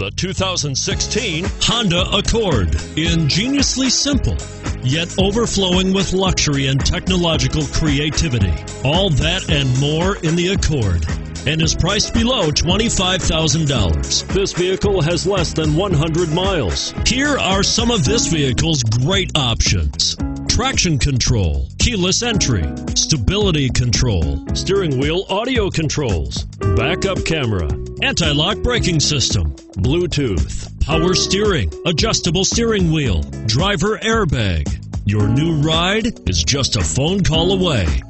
The 2016 Honda Accord. Ingeniously simple, yet overflowing with luxury and technological creativity. All that and more in the Accord and is priced below $25,000. This vehicle has less than 100 miles. Here are some of this vehicle's great options traction control, keyless entry, stability control, steering wheel audio controls, backup camera, anti lock braking system, Bluetooth, power steering, adjustable steering wheel, driver airbag. Your new ride is just a phone call away.